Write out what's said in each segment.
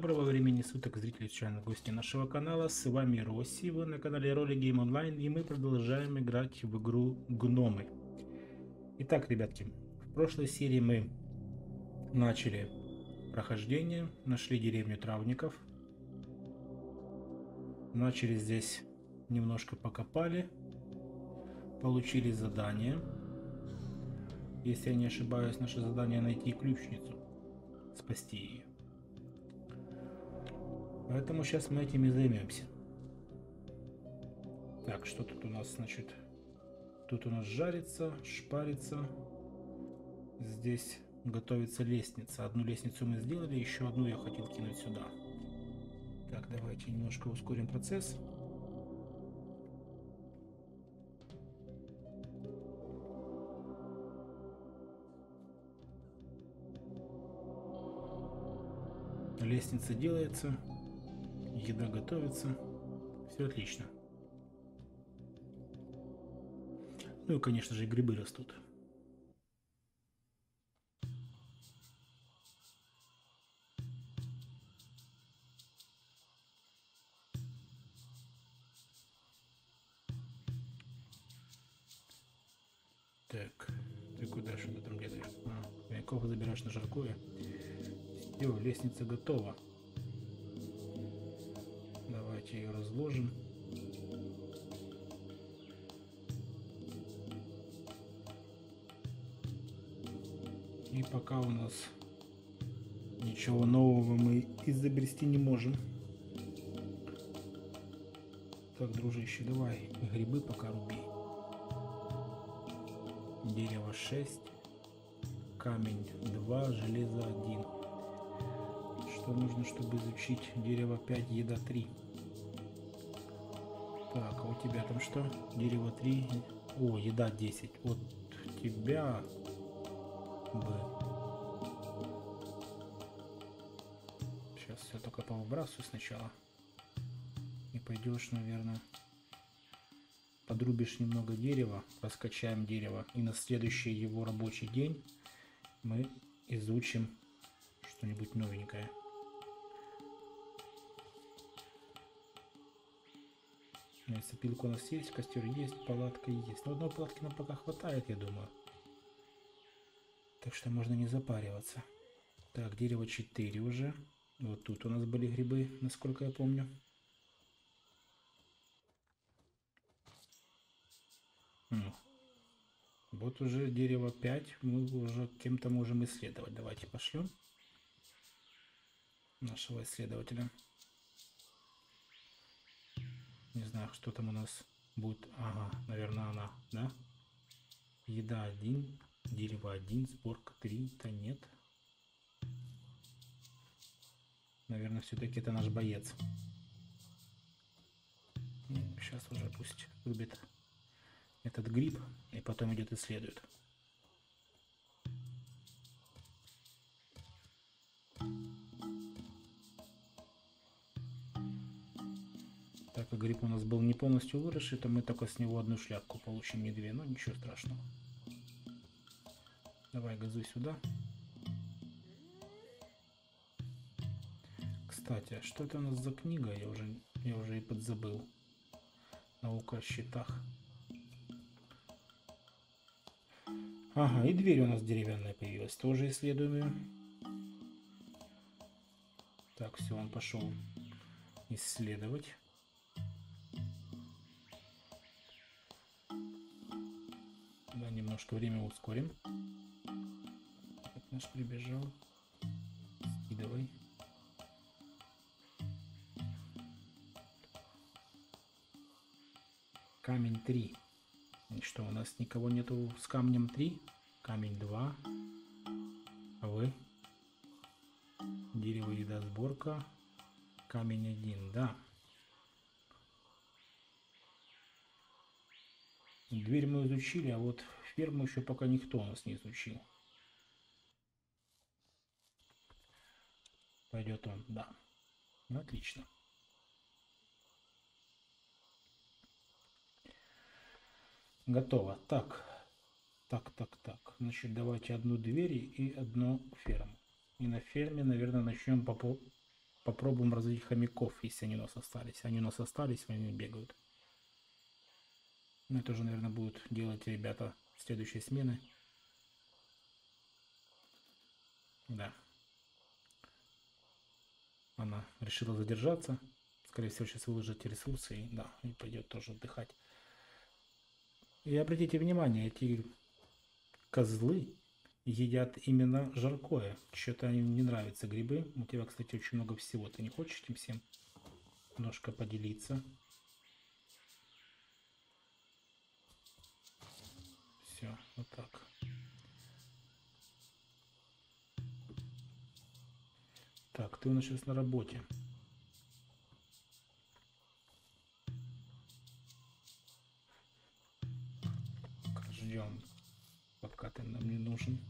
Доброго времени суток, зрители, случайно гости нашего канала. С вами Росси, вы на канале Роли Game Online, и мы продолжаем играть в игру Гномы. Итак, ребятки, в прошлой серии мы начали прохождение, нашли деревню травников, начали здесь немножко покопали, получили задание. Если я не ошибаюсь, наше задание найти ключницу, спасти ее. Поэтому сейчас мы этим и займемся. Так, что тут у нас, значит? Тут у нас жарится, шпарится. Здесь готовится лестница. Одну лестницу мы сделали, еще одну я хотел кинуть сюда. Так, давайте немножко ускорим процесс. Лестница делается еда готовится. Все отлично. Ну и, конечно же, грибы растут. Так, ты куда что ты там делаешь? А, забираешь на жаркое. Все, лестница готова. Пока у нас ничего нового мы изобрести не можем. Так, дружище, давай грибы пока руби. Дерево 6, камень 2, железо 1 что нужно, чтобы изучить дерево 5, еда 3. Так, а у тебя там что? Дерево 3. О, еда 10. Вот тебя бы. Сейчас все только повыбрасываю сначала. И пойдешь, наверное, подрубишь немного дерева, раскачаем дерево. И на следующий его рабочий день мы изучим что-нибудь новенькое. Сопилка у нас есть, костер есть, палатка есть. Но одной палатки нам пока хватает, я думаю. Так что можно не запариваться. Так, дерево 4 уже. Вот тут у нас были грибы, насколько я помню. Вот уже дерево 5 мы уже кем-то можем исследовать. Давайте пошлем нашего исследователя. Не знаю, что там у нас будет. Ага, наверное, она, да? Еда 1, дерево 1, сборка 3. Да нет. Наверное, все-таки это наш боец. Сейчас уже пусть рубит этот гриб и потом идет исследует. как гриб у нас был не полностью выросший, то мы только с него одну шляпку получим, не две. Но ну, ничего страшного. Давай газуй сюда. Кстати, а что это у нас за книга? Я уже, я уже и подзабыл. Наука о счетах. Ага, и дверь у нас деревянная появилась. Тоже исследуем ее. Так, все, он пошел исследовать. немножко время ускорим. Так, наш прибежал. Скидывай. Камень 3. И что, у нас никого нету с камнем 3? Камень 2. А вы? Дерево, еда, сборка. Камень 1, да. Дверь мы изучили, а вот ферму еще пока никто у нас не изучил. Пойдет он, да. Ну, отлично. Готово. Так. Так, так, так. Значит, давайте одну дверь и одну ферму. И на ферме, наверное, начнем по, попробуем развить хомяков, если они у нас остались. Они у нас остались, они бегают. Но это уже, наверное, будут делать ребята следующей смены. Да. Она решила задержаться. Скорее всего, сейчас выложит ресурсы и, да, и пойдет тоже отдыхать. И обратите внимание, эти козлы едят именно жаркое. Что-то им не нравятся грибы. У тебя, кстати, очень много всего. Ты не хочешь этим всем немножко поделиться? Все, вот так. Так, ты у нас сейчас на работе. Ждем, пока ты нам не нужен.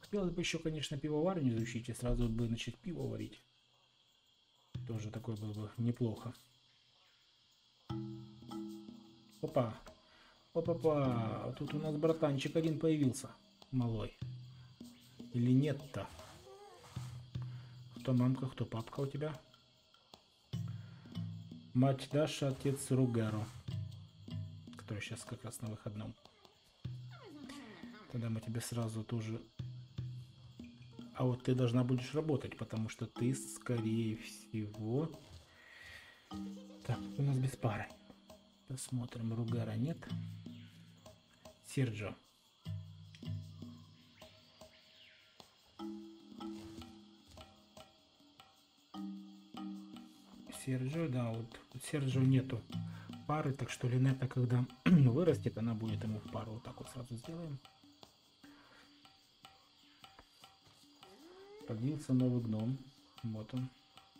Хотелось бы еще, конечно, пивоварню изучить и сразу бы начать пиво варить. Тоже такое было бы неплохо. Опа. Опа-па. Тут у нас братанчик один появился. Малой. Или нет-то? Кто мамка, кто папка у тебя? Мать Даша, отец Ругеро. Сейчас как раз на выходном. Тогда мы тебе сразу тоже... А вот ты должна будешь работать, потому что ты, скорее всего... Так, у нас без пары. Посмотрим, Ругера нет. Серджо. Серджио, да, вот Серджио нету пары, так что Линета, когда вырастет, она будет ему в пару. Вот так вот сразу сделаем. Родился новый гном. Вот он.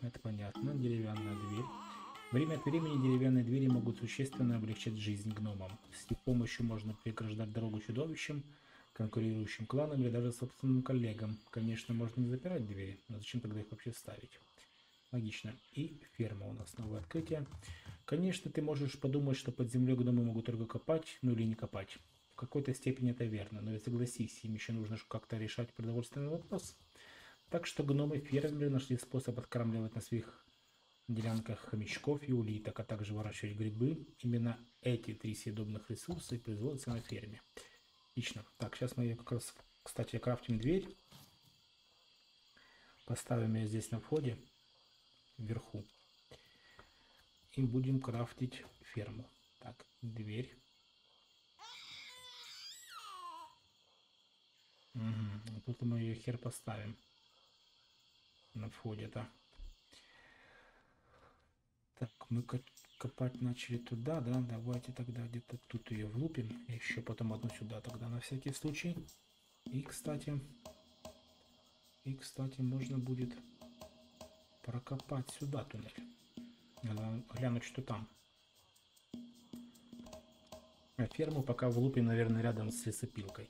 Это понятно. Деревянная дверь. Время от времени деревянные двери могут существенно облегчать жизнь гномам. С их помощью можно преграждать дорогу чудовищам, конкурирующим кланам или даже собственным коллегам. Конечно, можно не запирать двери, но зачем тогда их вообще ставить? Логично. И ферма у нас новое открытие. Конечно, ты можешь подумать, что под землей гномы могут только копать, ну или не копать. В какой-то степени это верно, но ведь согласись, им еще нужно как-то решать продовольственный вопрос. Так что гномы-фермеры нашли способ откармливать на своих делянках хомячков и улиток, а также выращивать грибы. Именно эти три съедобных ресурса и производятся на ферме. Отлично. Так, сейчас мы как раз, кстати, крафтим дверь. Поставим ее здесь на входе вверху. И будем крафтить ферму. Так, дверь. Угу. Тут мы ее хер поставим. На входе-то. Так, мы копать начали туда, да? Давайте тогда где-то тут ее влупим. Еще потом одну сюда тогда на всякий случай. И, кстати, и, кстати, можно будет прокопать сюда туннель. Надо глянуть, что там. А ферму пока влупим, наверное, рядом с лесопилкой.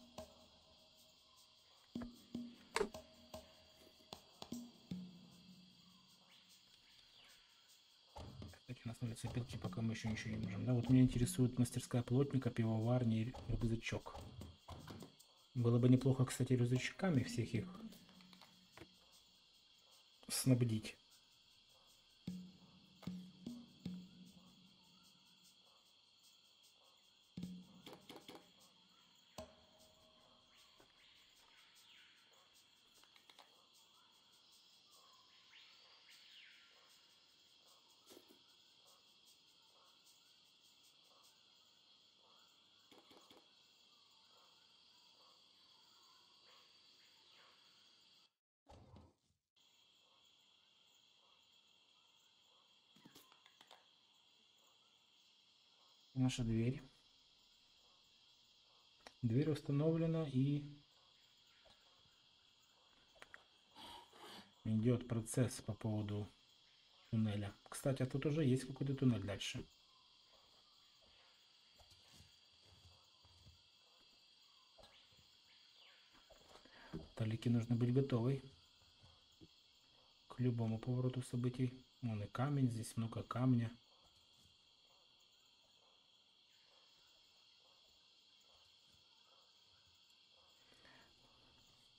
Кстати, у нас на лесопилке пока мы еще ничего не можем. Да, вот меня интересует мастерская плотника, пивоварня и рюкзачок. Было бы неплохо, кстати, рюкзачками всех их снабдить. Наша дверь. Дверь установлена и идет процесс по поводу туннеля. Кстати, а тут уже есть какой-то туннель дальше. Талики нужно быть готовой к любому повороту событий. Вон и камень, здесь много камня.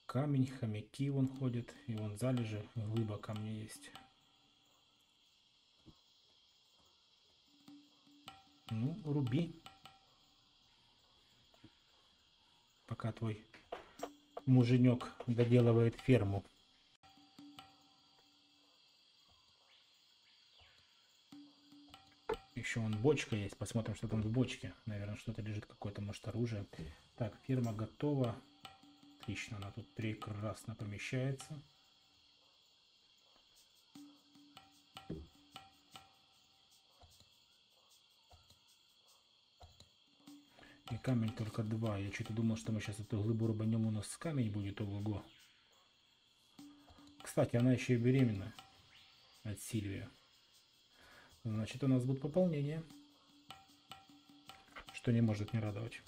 Камень, хомяки вон ходят, и вон залежи, глыба камня есть. Ну, руби. Пока твой муженек доделывает ферму. Еще вон бочка есть. Посмотрим, что там в бочке. Наверное, что-то лежит, какое-то, может, оружие. Так, ферма готова. Отлично, она тут прекрасно помещается. И камень только два. Я что-то думал, что мы сейчас эту глыбу рубанем, у нас камень будет ого-го. Кстати, она еще и беременна от Сильвия. Значит, у нас будет пополнение. Что не может не радовать.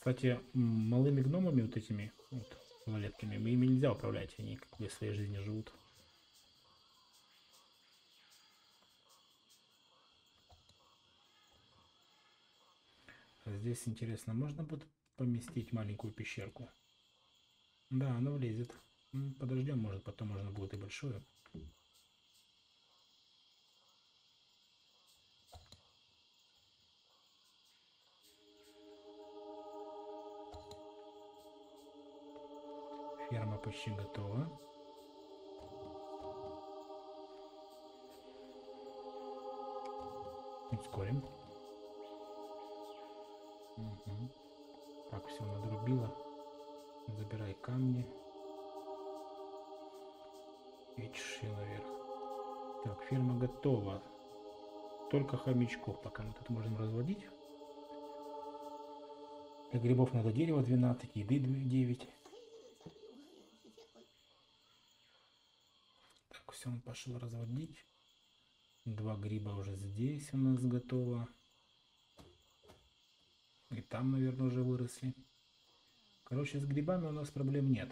Кстати, малыми гномами вот этими вот малолетками, ими нельзя управлять, они как бы своей жизнью живут. А здесь интересно, можно будет поместить маленькую пещерку? Да, она влезет. Подождем, может потом можно будет и большое. Почти готова. Ускорим. Угу. Так, все надрубила. Забирай камни. И чеши наверх. Так, ферма готова. Только хомячков пока мы тут можем разводить. Для грибов надо дерево 12, еды 9. Так, все, он пошел разводить. Два гриба уже здесь у нас готово. И там, наверное, уже выросли. Короче, с грибами у нас проблем нет.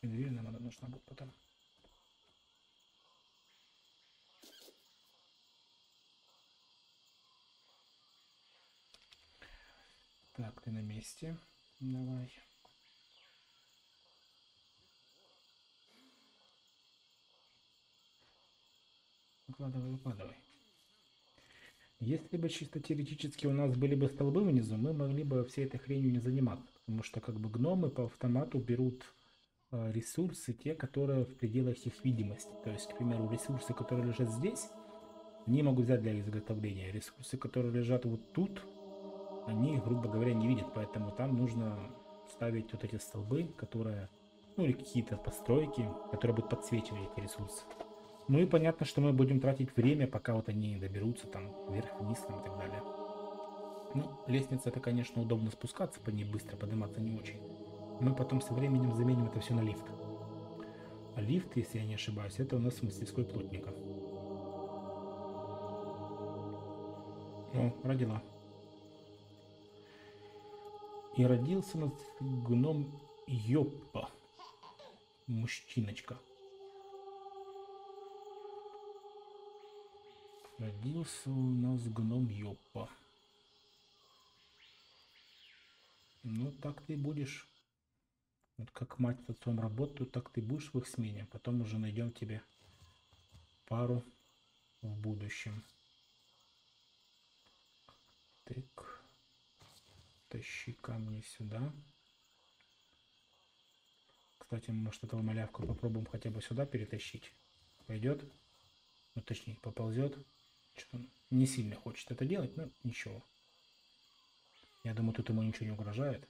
И дверь нам нужна будет потом. Так, ты на месте. Давай. Выкладывай, выкладывай. Если бы чисто теоретически у нас были бы столбы внизу, мы могли бы всей этой хренью не заниматься. Потому что как бы гномы по автомату берут э, ресурсы, те, которые в пределах их видимости. То есть, к примеру, ресурсы, которые лежат здесь, они могут взять для изготовления. Ресурсы, которые лежат вот тут, они, грубо говоря, не видят. Поэтому там нужно ставить вот эти столбы, которые, ну или какие-то постройки, которые будут подсвечивать эти ресурсы. Ну и понятно, что мы будем тратить время, пока вот они доберутся там вверх-вниз там, и так далее. Ну, лестница это, конечно, удобно спускаться по ней быстро, подниматься не очень. Мы потом со временем заменим это все на лифт. А лифт, если я не ошибаюсь, это у нас мастерской плотника. О, родила. И родился у нас гном Йоппа. Мужчиночка. Родился у нас гном Йоппа. Ну, так ты будешь. Вот как мать с отцом работают, так ты будешь в их смене. Потом уже найдем тебе пару в будущем. Так. Тащи камни сюда. Кстати, может этого малявку попробуем хотя бы сюда перетащить. Пойдет? Ну, точнее, поползет. Что он не сильно хочет это делать, но ничего. Я думаю, тут ему ничего не угрожает.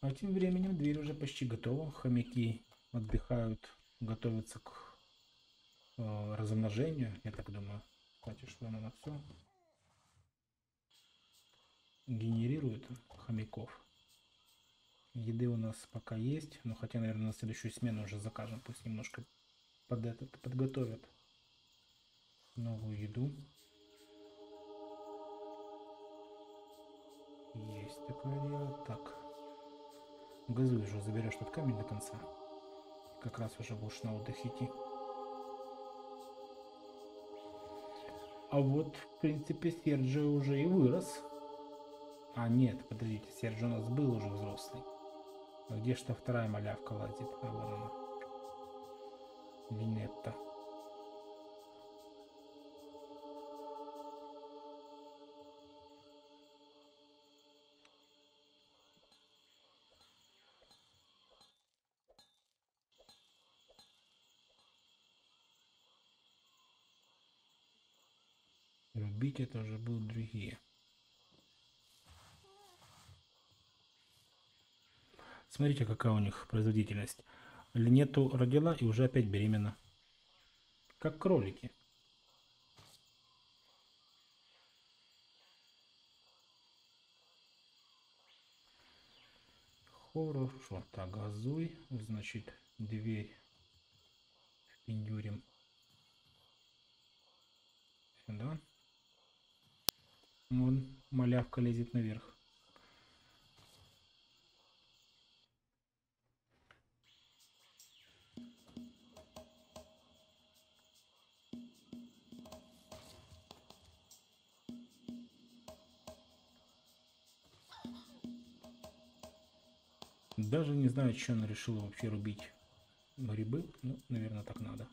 А тем временем дверь уже почти готова. Хомяки отдыхают, готовятся к э, размножению, я так думаю. Кстати, что она на все генерирует хомяков. Еды у нас пока есть, но хотя, наверное, на следующую смену уже закажем, пусть немножко под это подготовят новую еду. Есть такое дело. Так. Газуй уже, заберешь этот камень до конца. Как раз уже будешь на отдых идти. А вот, в принципе, Серджио уже и вырос. А, нет, подождите, Серджио у нас был уже взрослый. А где что вторая малявка лазит? А, вон она. Винетта. Рубить это уже будут другие. Смотрите, какая у них производительность. Линету родила и уже опять беременна. Как кролики. Хорошо. Так, газуй. Значит, дверь впендюрим сюда. Вон малявка лезет наверх. Знаю, что она решила вообще рубить грибы. Ну, наверное, так надо.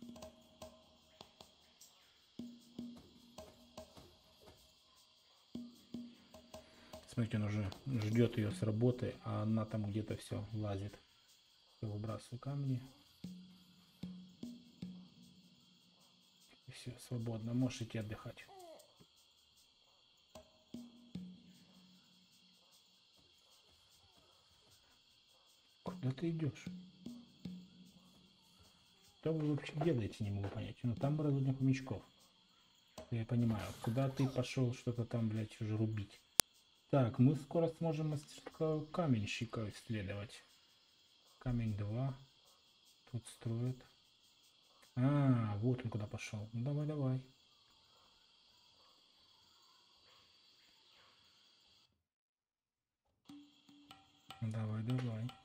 Смотрите, он уже ждет ее с работы, а она там где-то все лазит. Я выбрасываю камни. И все, свободно. Можешь идти отдыхать. Ты идешь? Что вы вообще делаете, не могу понять. Ну, там разводня хомячков. Я понимаю. Куда ты пошел что-то там, блядь, уже рубить? Так, мы скоро сможем мастерского каменщика исследовать. Камень 2. Тут строят. А, вот он куда пошел. Ну давай, давай. Давай, давай.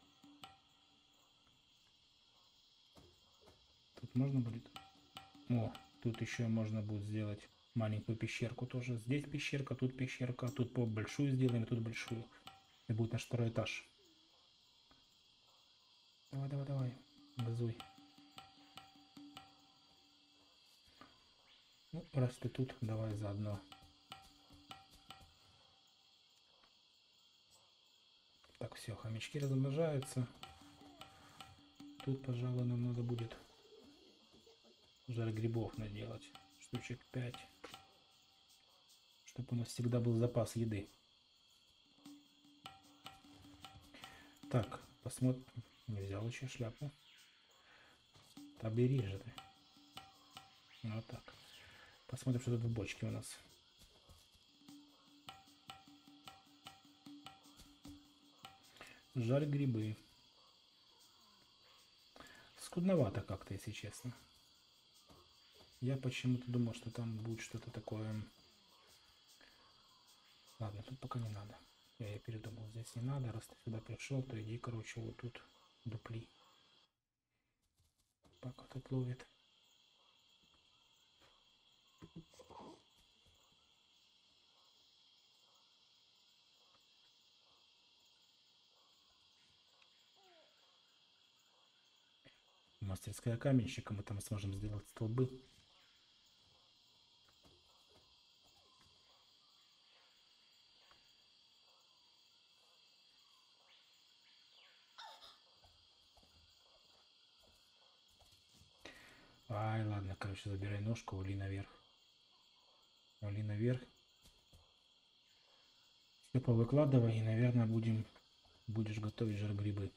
Можно будет? О, тут еще можно будет сделать маленькую пещерку тоже. Здесь пещерка, тут пещерка, тут по большую сделаем, тут большую. И будет наш второй этаж. Давай, давай, давай. Газуй. Ну, раз ты тут, давай заодно. Так, все, хомячки размножаются. Тут, пожалуй, нам надо будет жар грибов наделать. Штучек 5 чтобы у нас всегда был запас еды. Так, посмотрим. Не взял еще шляпу. Да бери же ты. Вот так. Посмотрим, что тут в бочке у нас. Жаль грибы. Скудновато как-то, если честно. Я почему-то думал, что там будет что-то такое Ладно, тут пока не надо. Я, я передумал, здесь не надо. Раз ты сюда пришел, то иди, короче, вот тут дупли. Пока тут ловит. Мастерская каменщика, мы там сможем сделать столбы. Ай, ладно, короче, забирай ножку, вали наверх. Вали наверх. Все повыкладывай и, наверное, будем, будешь готовить жар грибы.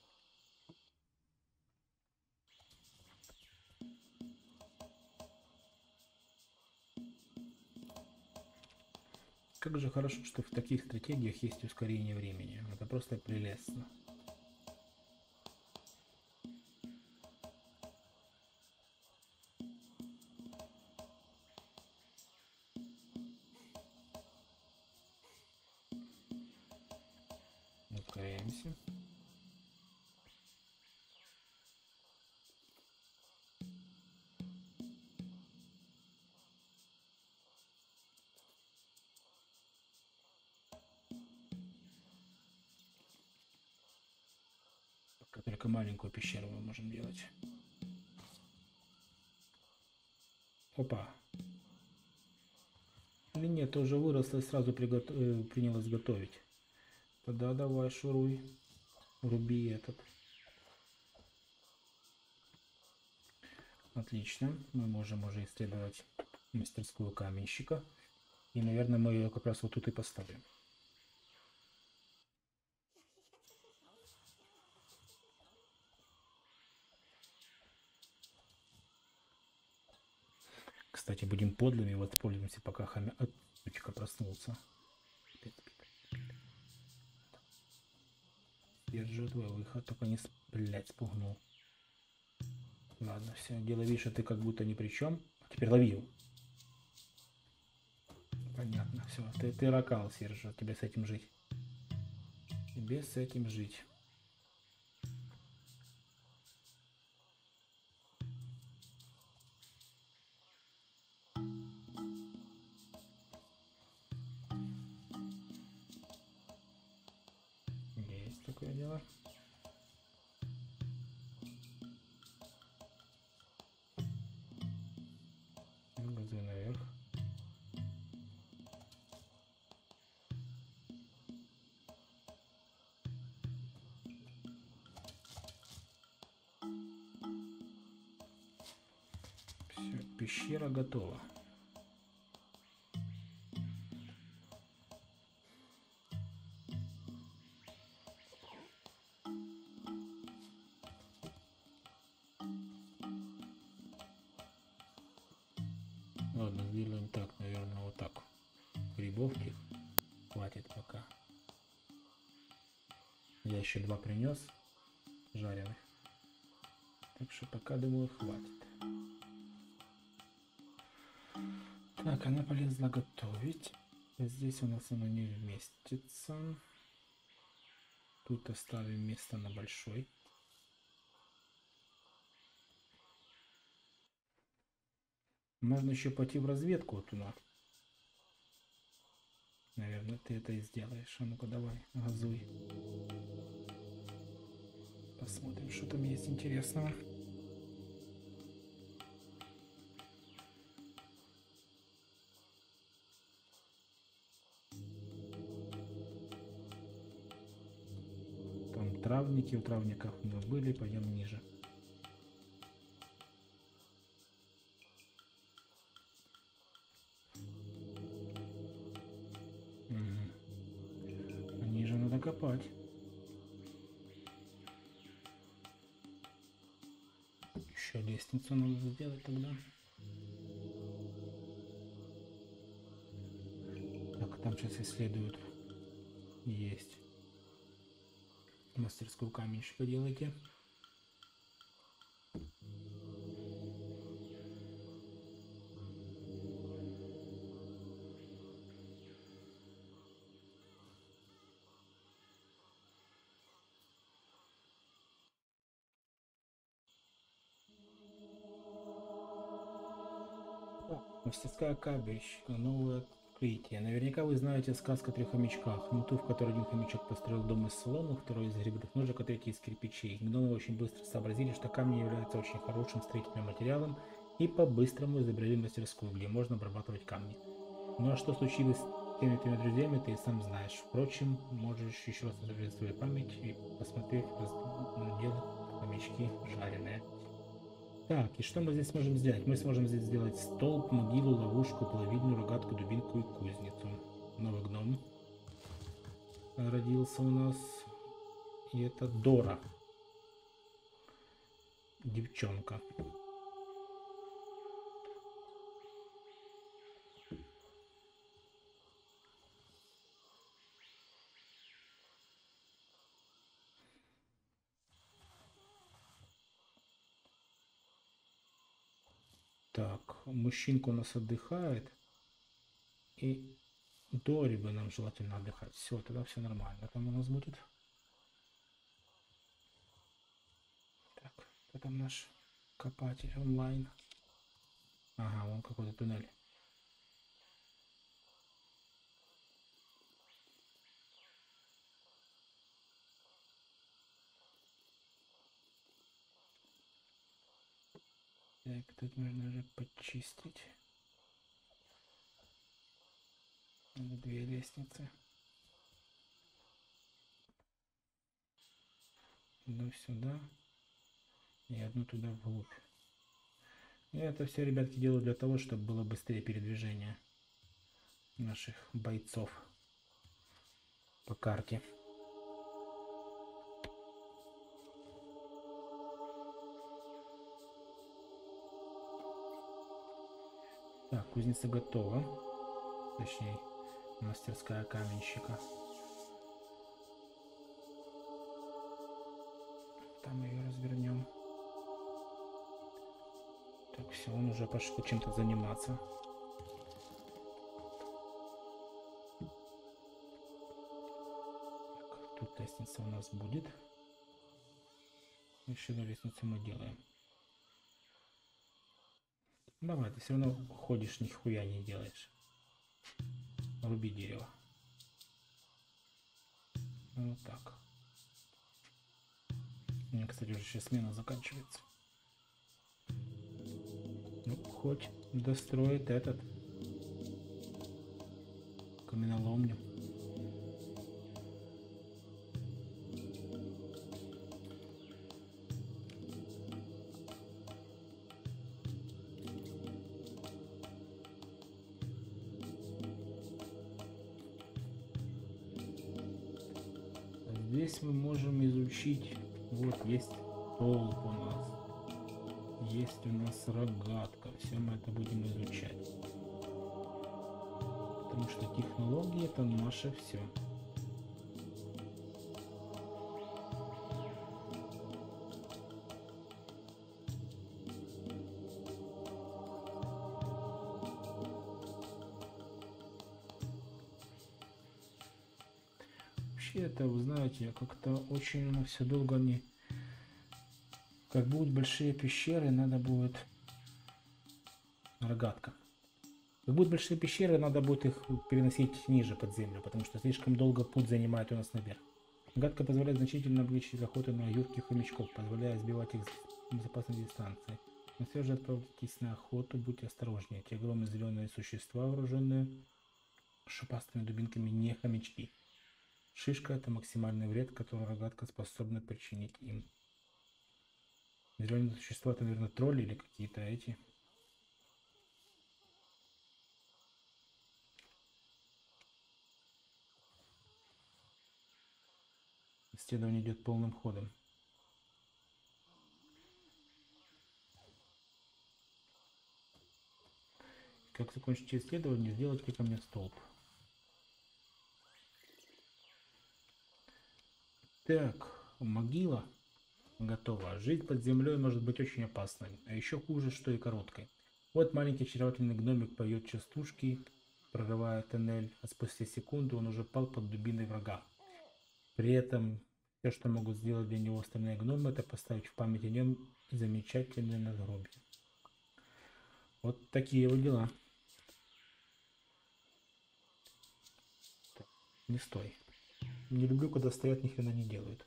Как же хорошо, что в таких стратегиях есть ускорение времени. Это просто прелестно. Маленькую пещеру мы можем делать. Опа. Или нет, уже выросла и сразу пригот... э, принялась готовить. Тогда давай шуруй. Руби этот. Отлично. Мы можем уже исследовать мастерскую каменщика. И, наверное, мы ее как раз вот тут и поставим. Кстати, будем подлыми, воспользуемся, пока хомя... Сучка проснулся. Держу твой выход, только не, блять, спугнул. Ладно, все, делай вид, что ты как будто ни при чем. Теперь лови его. Понятно, все. Ты, ты ракал, Сержа, тебе с этим жить. Тебе с этим жить. Пещера готова. Ладно, сделаем так, наверное, вот так. Грибовки хватит пока. Я еще два принес жареных. Так что пока, думаю, хватит. Она полезла готовить. Здесь у нас оно не вместится. Тут оставим место на большой. Можно еще пойти в разведку туда. Наверное, ты это и сделаешь. А ну-ка давай, газуй. Посмотрим, что там есть интересного. Травники, у травников мы были, пойдем ниже. Мгм. Ниже надо копать. Еще лестницу надо сделать тогда. Так, там сейчас исследуют. Есть. Мастерскую каменщика делайте. Мастерская кабельщика, новое открытие. Наверняка вы знаете сказку о трех хомячках. Ну ту, в которой один хомячок построил дом из солома, второй из грибных ножек, а третий из кирпичей. Гномы очень быстро сообразили, что камни являются очень хорошим строительным материалом и по-быстрому изобрели мастерскую, где можно обрабатывать камни. Ну а что случилось с теми твоими друзьями, ты и сам знаешь. Впрочем, можешь еще раз освежить свою память и посмотреть, делать хомячки жареные. Так, и что мы здесь сможем сделать? Мы сможем здесь сделать столб, могилу, ловушку, половину, рогатку, дубинку и кузницу. Новый гном родился у нас. И это Дора. Девчонка. Так, мужчинка у нас отдыхает. И Дори бы нам желательно отдыхать. Все, тогда все нормально. Там у нас будет. Так, кто там наш копатель онлайн? Ага, вон какой-то туннель. Так, тут нужно уже почистить. Две лестницы. Одну сюда и одну туда вглубь. И это все, ребятки, делаю для того, чтобы было быстрее передвижение наших бойцов по карте. Так, кузница готова. Точнее, мастерская каменщика. Там ее развернем. Так, все, он уже пошел чем-то заниматься. Так, тут лестница у нас будет. Еще одну лестницу мы делаем. Давай, ты все равно ходишь, нихуя не делаешь. Руби дерево. Вот так. У меня, кстати, уже сейчас смена заканчивается. Ну, хоть достроит этот каменоломню. Здесь мы можем изучить, вот есть столб у нас, есть у нас рогатка, все мы это будем изучать. Потому что технологии это наше все. Вообще это, вы знаете, как-то очень все долго не... Как будут большие пещеры, надо будет... Рогатка. Как будут большие пещеры, надо будет их переносить ниже под землю, потому что слишком долго путь занимает у нас наверх. Рогатка позволяет значительно облегчить охоту на юрких хомячков, позволяя сбивать их с безопасной дистанции. Но все же отправьтесь на охоту, будьте осторожнее. Эти огромные зеленые существа, вооруженные шипастыми дубинками, не хомячки. Шишка это максимальный вред, который рогатка способна причинить им. Зеленые существа это, наверное, тролли или какие-то эти. Исследование идет полным ходом. Как закончить исследование, сделайте ко мне столб. Так, могила готова. Жизнь под землей может быть очень опасной, а еще хуже, что и короткой. Вот маленький очаровательный гномик поет частушки, прорывая тоннель, а спустя секунду он уже пал под дубиной врага. При этом все, что могут сделать для него остальные гномы, это поставить в память о нем замечательное надгробие. Вот такие вот дела. Не стой. Не люблю, когда стоят, ни хрена не делают.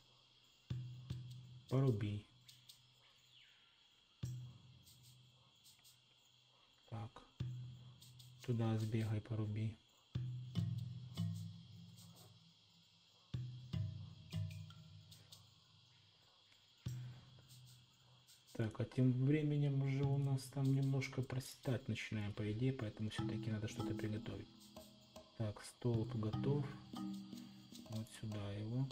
Поруби. Так. Туда сбегай, поруби. Так, а тем временем уже у нас там немножко проседать начинаем, по идее, поэтому все-таки надо что-то приготовить. Так, столб готов. Вот сюда его.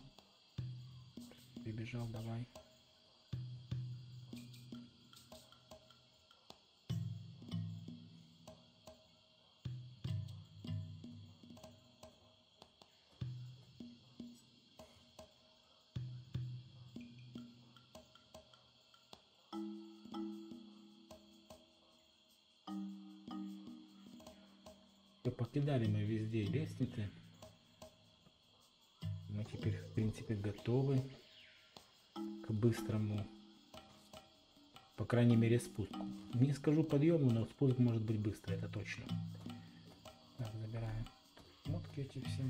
Прибежал, давай. Покидали мы везде лестницы принципе готовы к быстрому по крайней мере спуску не скажу подъему но спуск может быть быстрый это точно так, забираем мотки эти все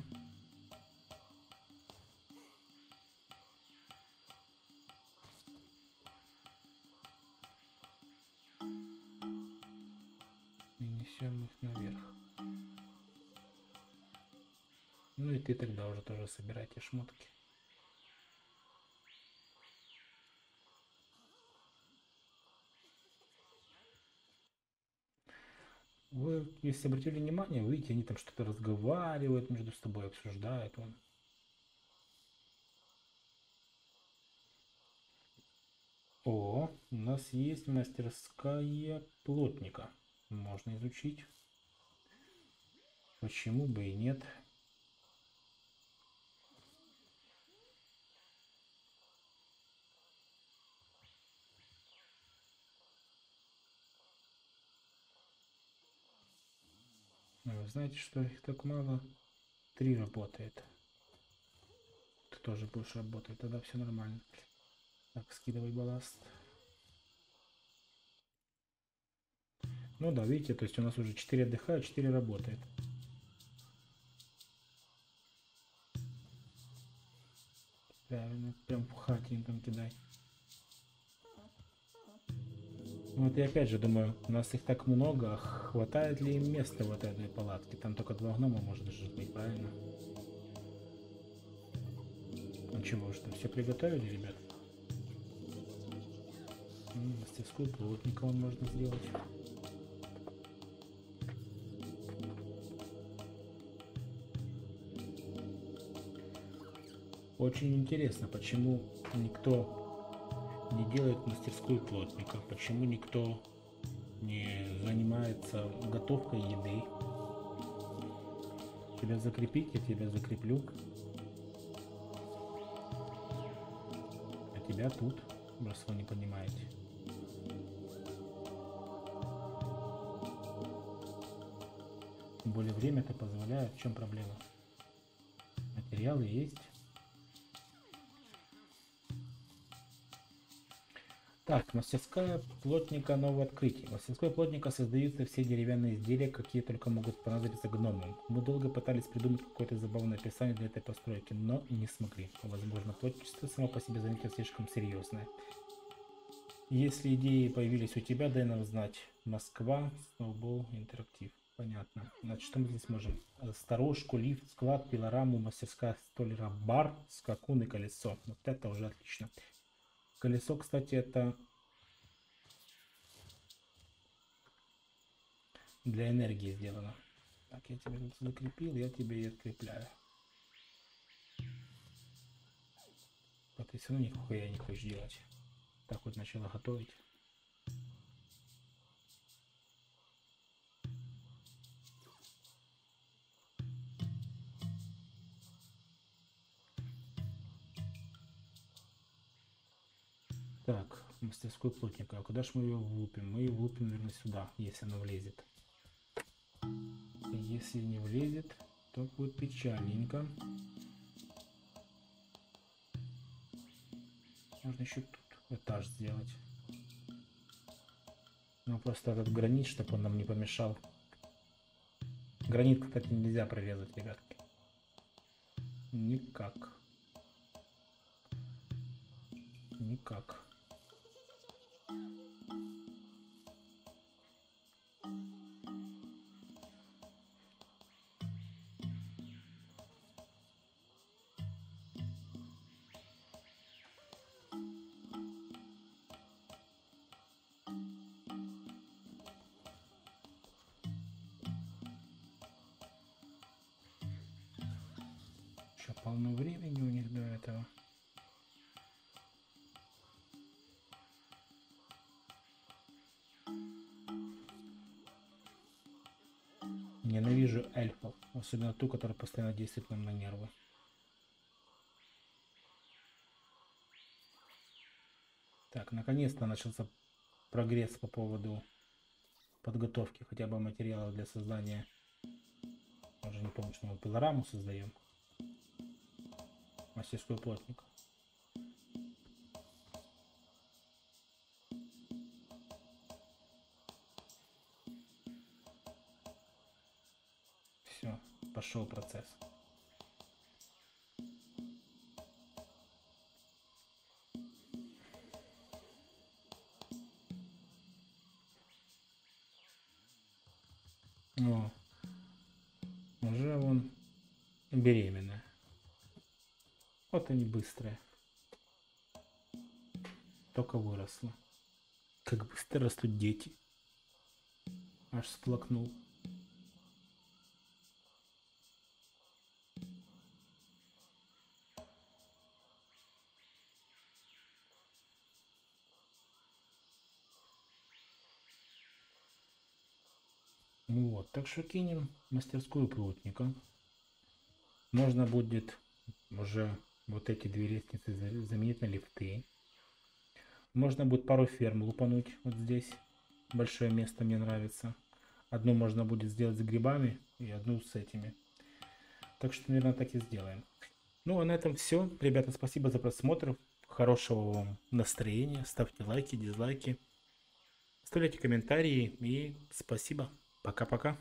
Несем их наверх. Ну и ты тогда уже тоже собирайте шмотки. Вы, если обратили внимание, видите, они там что-то разговаривают между собой, обсуждают. Вон. О, у нас есть мастерская плотника. Можно изучить. Почему бы и нет? Вы знаете, что их так мало? Три работает. Ты тоже будешь работать, тогда все нормально. Так, скидывай балласт. Ну да, видите, то есть у нас уже 4 отдыхают, 4 работает. Правильно, прям им там кидай. Вот и опять же думаю, у нас их так много, хватает ли им места в этой палатке? Там только два гнома может жить, правильно? Ну чего, что все приготовили, ребят? Мастерскую плотника он можно сделать. Очень интересно, почему никто не делает мастерскую плотника, почему никто не занимается готовкой еды. Тебя закрепить, я тебя закреплю. А тебя тут, раз вы не понимаете. Тем более время это позволяет. В чем проблема? Материалы есть. Так, мастерская плотника новое открытие. В мастерской плотника создаются все деревянные изделия, какие только могут понадобиться гномам. Мы долго пытались придумать какое-то забавное описание для этой постройки, но не смогли. Возможно, плотничество само по себе занятие слишком серьезное. Если идеи появились у тебя, дай нам знать. Москва, Snowball, интерактив. Понятно. Значит, что мы здесь можем? Сторожку, лифт, склад, пилораму, мастерская столяра, бар, скакун и колесо. Вот это уже отлично. Колесо, кстати, это для энергии сделано. Так, я тебя тут закрепил, я тебе и открепляю. А ты все равно нихуя не хочешь делать. Так вот начала готовить. Так, мастерской плотника. А куда же мы ее влупим? Мы ее влупим, наверное, сюда, если она влезет. Если не влезет, то будет печальненько. Можно еще тут этаж сделать. Ну, просто этот гранит, чтобы он нам не помешал. Гранит, кстати, нельзя прорезать, ребятки. Никак. Никак. Еще полно времени у них до этого. Ненавижу эльфов, особенно ту, которая постоянно действует нам на нервы. Так, наконец-то начался прогресс по поводу подготовки хотя бы материалов для создания. Уже не помню, что мы пилораму создаем. Мастерскую плотника. Все, пошел процесс. О, уже вон беременная. Вот они быстрые. Только выросла. Как быстро растут дети. Аж сплакнул. Вот, так что кинем мастерскую плотника. Можно будет уже вот эти две лестницы заменить на лифты. Можно будет пару ферм лупануть вот здесь. Большое место мне нравится. Одну можно будет сделать с грибами и одну с этими. Так что, наверное, так и сделаем. Ну, а на этом все. Ребята, спасибо за просмотр. Хорошего вам настроения. Ставьте лайки, дизлайки. Оставляйте комментарии и спасибо. Пока-пока.